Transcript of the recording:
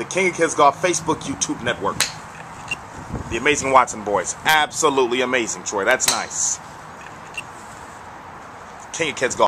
the King of Kids Golf Facebook, YouTube network. The Amazing Watson boys. Absolutely amazing, Troy. That's nice. King of Kids Golf.